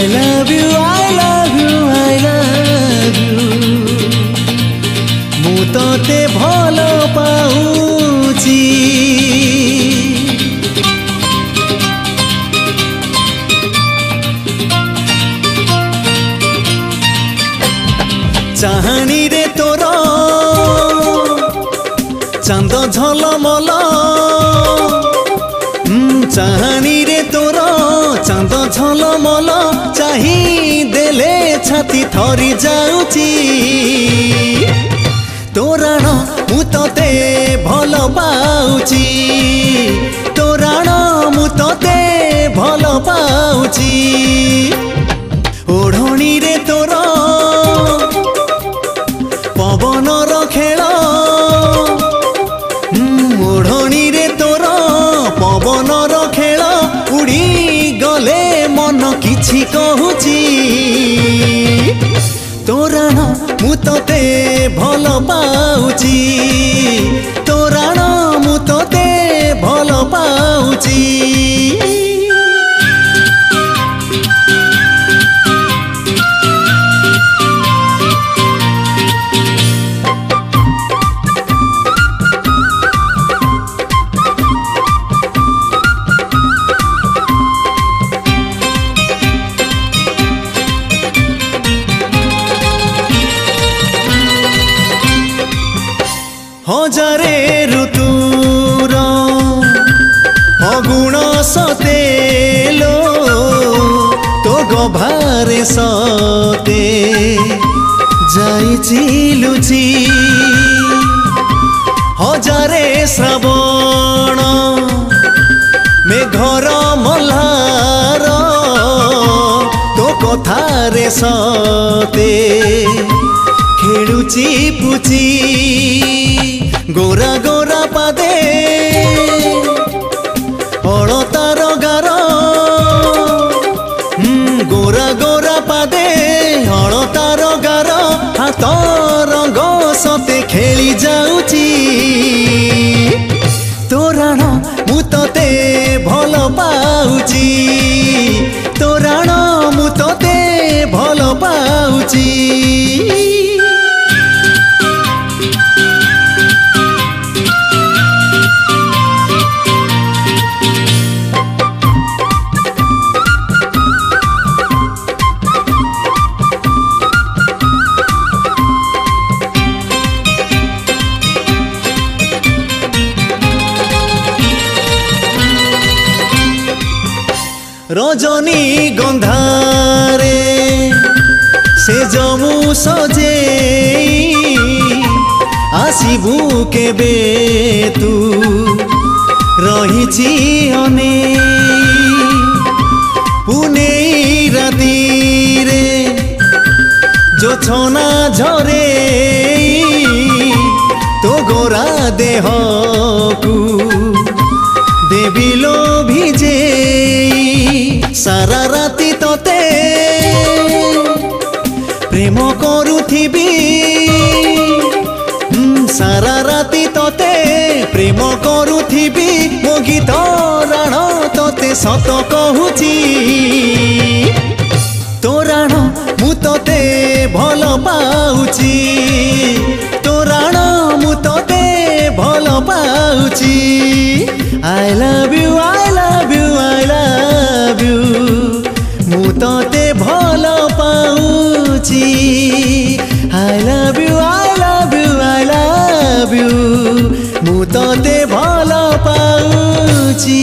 I love you, I love you, I love you ମୁଁ ତୋତେ ଭଲ ପାଉଛି ଚାହାଣୀରେ ତୋର ଚାନ୍ଦ ଝଲମଲ চাঁদ ঝলমল চাহি দেলে ଛାତି ଥରି ଯାଉଛି ତୋରାଣ ମୁଁ ତତେ ଭଲ ପାଉଛି ତୋରାଣ ମୁଁ ତତେ ଭଲ ପାଉଛି ଓଢ଼ଣୀରେ ତୋର ପବନର ଖେଳ ଓଢ଼ଣୀରେ ତୋର ପବନର ଖେଳ ଉଡ଼ି କିଛି କହୁଛି ତୋ ରାଣ ମୁଁ ତତେ ଭଲ ପାଉଛି সহজরে ঋতুর অগুণ সতেল তো গভারে সতে যাইছি লুচি হজারে শ্রাবণ মেঘর মল্লার তো কথারে সতে খেলুচি পুচি ଗୋରା ଗୋରା ପାଦେ ହଳ ତାର ଗାର ଗୋରା ଗୋରା ପାଦେ ହଳ ତାର ଗାର ହାତ ରଙ୍ଗ ସତେ ଖେଳି ଯାଉଛି ତୋରାଣ ମୁଁ ତତେ ଭଲ ପାଉଛି ତୋରାଣ ମୁଁ ତତେ ଭଲ ପାଉଛି রজনী গন্ধারে সে জমু সজে আসিবু কেবে তু রহিছি অনে পুনে রাতিরে জোছনা ঝরে তো গোরা দেহকু দেবিলো ରହିବି ସାରା ରାତି ତତେ ପ୍ରେମ କରୁଥିବି ମୋ ଗୀତ ରାଣ ତତେ ସତ କହୁଛି ତୋ ରାଣ ମୁଁ ତତେ ଭଲ ପାଉଛି ତୋ ରାଣ ମୁଁ ତତେ ଭଲ ପାଉଛି I love you love you ମୁଁ ତତେ ଭଲ ପାଉଛି